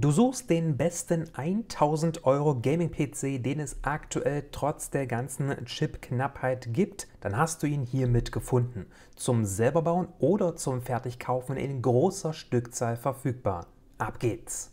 Du suchst den besten 1000 Euro Gaming-PC, den es aktuell trotz der ganzen Chip-Knappheit gibt, dann hast du ihn hiermit gefunden. Zum selberbauen oder zum Fertigkaufen in großer Stückzahl verfügbar. Ab geht's!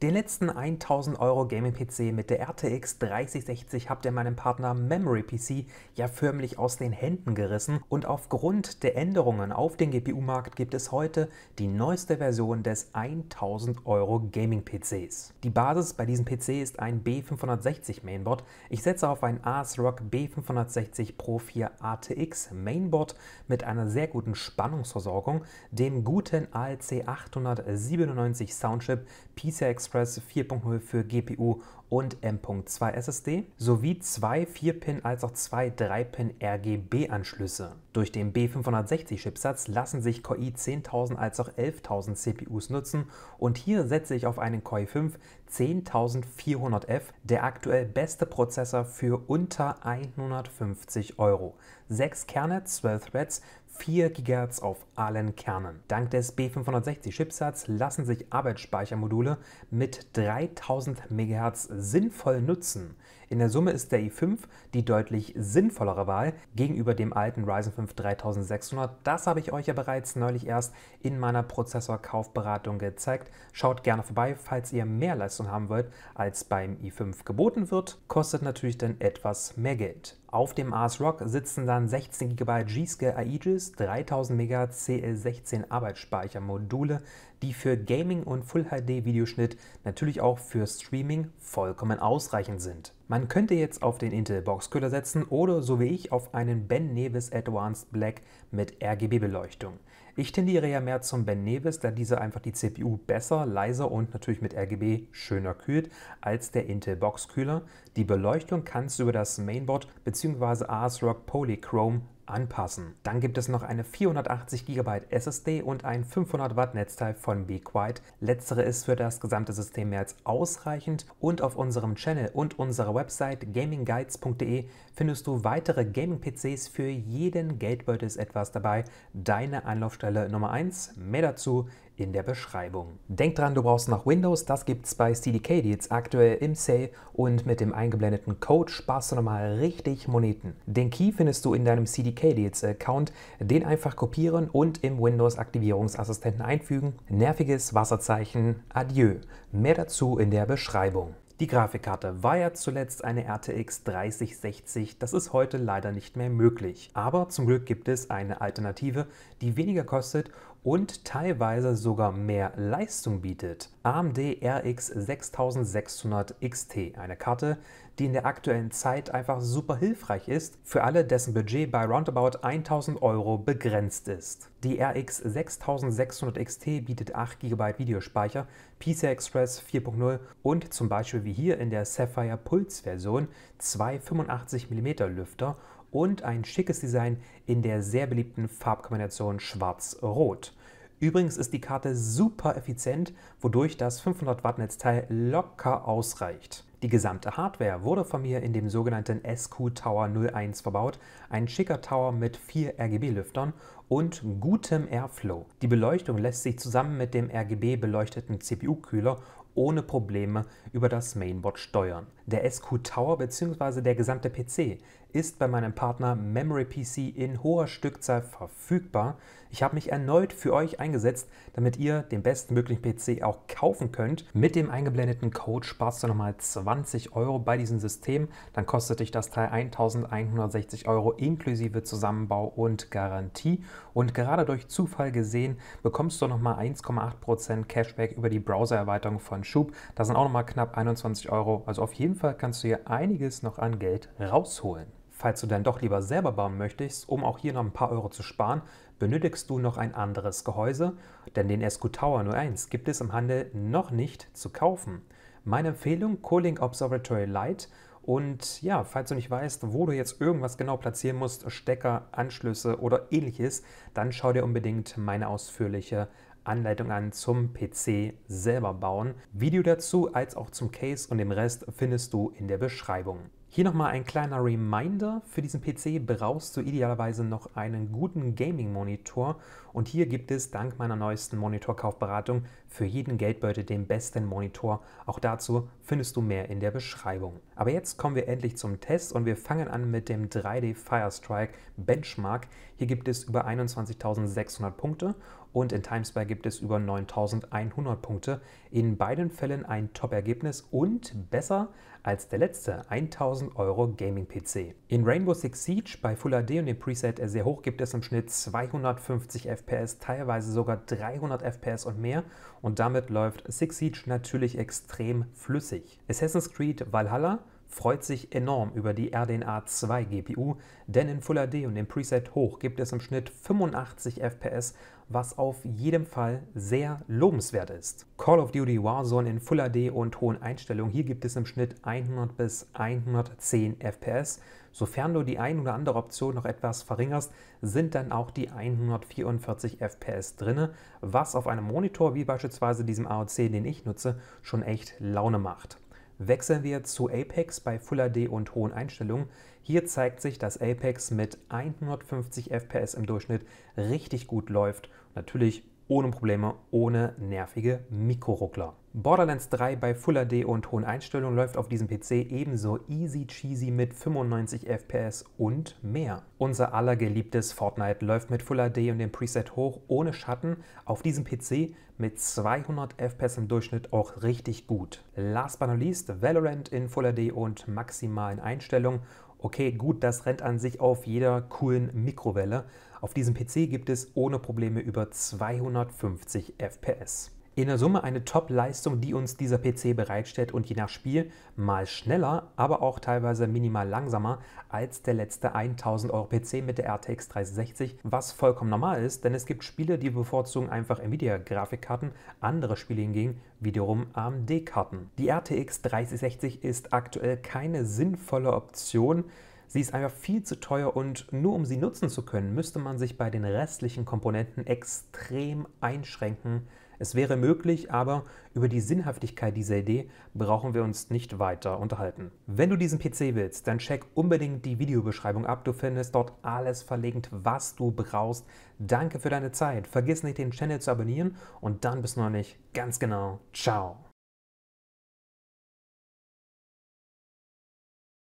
Den letzten 1000 Euro Gaming-PC mit der RTX 3060 habt ihr meinem Partner Memory PC ja förmlich aus den Händen gerissen und aufgrund der Änderungen auf dem GPU-Markt gibt es heute die neueste Version des 1000 Euro Gaming-PCs. Die Basis bei diesem PC ist ein B560 Mainboard. Ich setze auf ein ASRock B560 Pro 4 ATX Mainboard mit einer sehr guten Spannungsversorgung, dem guten ALC 897 Soundchip Express 4.0 für GPU und M.2 SSD sowie zwei 4-Pin als auch zwei 3-Pin RGB-Anschlüsse. Durch den B560-Chipsatz lassen sich Core i 10.000 als auch 11.000 CPUs nutzen und hier setze ich auf einen Core i5 10400F, der aktuell beste Prozessor für unter 150 Euro. 6 Kerne, 12 Threads, 4 GHz auf allen Kernen. Dank des B560-Chipsatz lassen sich Arbeitsspeichermodule mit 3000 MHz sinnvoll nutzen. In der Summe ist der i5 die deutlich sinnvollere Wahl gegenüber dem alten Ryzen 5 3600. Das habe ich euch ja bereits neulich erst in meiner Prozessorkaufberatung gezeigt. Schaut gerne vorbei, falls ihr mehr Leistung haben wollt, als beim i5 geboten wird. Kostet natürlich dann etwas mehr Geld. Auf dem ASRock sitzen dann 16 GB G-Skill Aegis, 3000 MHz CL16 Arbeitsspeichermodule, die für Gaming und Full HD Videoschnitt natürlich auch für Streaming vollkommen ausreichend sind. Man könnte jetzt auf den Intel Boxcooler setzen oder so wie ich auf einen Ben Nevis Advanced Black mit RGB-Beleuchtung. Ich tendiere ja mehr zum Ben Nevis, da dieser einfach die CPU besser, leiser und natürlich mit RGB schöner kühlt als der Intel Boxkühler. Die Beleuchtung kannst du über das Mainboard bzw. ASRock Polychrome anpassen. Dann gibt es noch eine 480 GB SSD und ein 500 Watt Netzteil von Be Quiet. Letztere ist für das gesamte System mehr als ausreichend und auf unserem Channel und unserer Website gamingguides.de findest du weitere Gaming-PCs. Für jeden Geldbeutel ist etwas dabei. Deine Anlaufstelle Nummer 1. Mehr dazu in der Beschreibung. Denk dran, du brauchst noch Windows, das gibt es bei CDK Deals aktuell im Sale und mit dem eingeblendeten Code sparst du nochmal richtig Moneten. Den Key findest du in deinem CDK Deals Account, den einfach kopieren und im Windows Aktivierungsassistenten einfügen. Nerviges Wasserzeichen, adieu. Mehr dazu in der Beschreibung. Die Grafikkarte war ja zuletzt eine RTX 3060, das ist heute leider nicht mehr möglich. Aber zum Glück gibt es eine Alternative, die weniger kostet und teilweise sogar mehr Leistung bietet. AMD RX 6600 XT, eine Karte, die in der aktuellen Zeit einfach super hilfreich ist für alle, dessen Budget bei roundabout 1000 Euro begrenzt ist. Die RX 6600 XT bietet 8 GB Videospeicher, PCI Express 4.0 und zum Beispiel wie hier in der Sapphire Pulse Version zwei 85 mm Lüfter und ein schickes Design in der sehr beliebten Farbkombination Schwarz-Rot. Übrigens ist die Karte super effizient, wodurch das 500 Watt Netzteil locker ausreicht. Die gesamte Hardware wurde von mir in dem sogenannten SQ Tower 01 verbaut, ein schicker Tower mit vier RGB-Lüftern und gutem Airflow. Die Beleuchtung lässt sich zusammen mit dem RGB beleuchteten CPU-Kühler ohne Probleme über das Mainboard steuern. Der SQ Tower bzw. der gesamte PC ist bei meinem Partner Memory PC in hoher Stückzahl verfügbar. Ich habe mich erneut für euch eingesetzt, damit ihr den bestmöglichen PC auch kaufen könnt. Mit dem eingeblendeten Code sparst du nochmal 20 Euro bei diesem System. Dann kostet dich das Teil 1160 Euro inklusive Zusammenbau und Garantie. Und gerade durch Zufall gesehen bekommst du nochmal 1,8% Cashback über die Browser-Erweiterung von Schub. Das sind auch nochmal knapp 21 Euro. Also auf jeden Fall kannst du hier einiges noch an Geld rausholen. Falls du dann doch lieber selber bauen möchtest, um auch hier noch ein paar Euro zu sparen, benötigst du noch ein anderes Gehäuse, denn den SQ Tower 01 gibt es im Handel noch nicht zu kaufen. Meine Empfehlung Cooling Observatory Lite und ja, falls du nicht weißt, wo du jetzt irgendwas genau platzieren musst, Stecker, Anschlüsse oder ähnliches, dann schau dir unbedingt meine ausführliche Anleitung an zum PC selber bauen. Video dazu als auch zum Case und dem Rest findest du in der Beschreibung. Hier nochmal ein kleiner Reminder. Für diesen PC brauchst du idealerweise noch einen guten Gaming-Monitor und hier gibt es dank meiner neuesten Monitorkaufberatung für jeden Geldbeutel den besten Monitor. Auch dazu findest du mehr in der Beschreibung. Aber jetzt kommen wir endlich zum Test und wir fangen an mit dem 3D Firestrike Benchmark. Hier gibt es über 21.600 Punkte und in Timespy gibt es über 9100 Punkte. In beiden Fällen ein Top-Ergebnis und besser als der letzte 1000 Euro Gaming-PC. In Rainbow Six Siege bei Full HD und dem Preset sehr hoch gibt es im Schnitt 250 FPS, teilweise sogar 300 FPS und mehr und damit läuft Six Siege natürlich extrem flüssig. Assassin's Creed Valhalla freut sich enorm über die RDNA 2 GPU, denn in Full HD und im Preset hoch gibt es im Schnitt 85 FPS, was auf jeden Fall sehr lobenswert ist. Call of Duty Warzone in Full HD und hohen Einstellungen, hier gibt es im Schnitt 100 bis 110 FPS. Sofern du die ein oder andere Option noch etwas verringerst, sind dann auch die 144 FPS drin, was auf einem Monitor wie beispielsweise diesem AOC, den ich nutze, schon echt Laune macht. Wechseln wir zu Apex bei Full HD und hohen Einstellungen. Hier zeigt sich, dass Apex mit 150 FPS im Durchschnitt richtig gut läuft. Natürlich ohne Probleme, ohne nervige Mikroruckler. Borderlands 3 bei Full HD und hohen Einstellungen läuft auf diesem PC ebenso easy cheesy mit 95 FPS und mehr. Unser allergeliebtes Fortnite läuft mit Full HD und dem Preset hoch ohne Schatten auf diesem PC mit 200 FPS im Durchschnitt auch richtig gut. Last but not least Valorant in Full HD und maximalen Einstellungen Okay, gut, das rennt an sich auf jeder coolen Mikrowelle. Auf diesem PC gibt es ohne Probleme über 250 FPS. In der Summe eine Top-Leistung, die uns dieser PC bereitstellt und je nach Spiel mal schneller, aber auch teilweise minimal langsamer als der letzte 1000 Euro PC mit der RTX 3060, was vollkommen normal ist, denn es gibt Spiele, die bevorzugen einfach Nvidia-Grafikkarten, andere Spiele hingegen wiederum AMD-Karten. Die RTX 3060 ist aktuell keine sinnvolle Option, Sie ist einfach viel zu teuer und nur um sie nutzen zu können, müsste man sich bei den restlichen Komponenten extrem einschränken. Es wäre möglich, aber über die Sinnhaftigkeit dieser Idee brauchen wir uns nicht weiter unterhalten. Wenn du diesen PC willst, dann check unbedingt die Videobeschreibung ab. Du findest dort alles verlinkt, was du brauchst. Danke für deine Zeit. Vergiss nicht, den Channel zu abonnieren und dann bis nicht. Ganz genau. Ciao.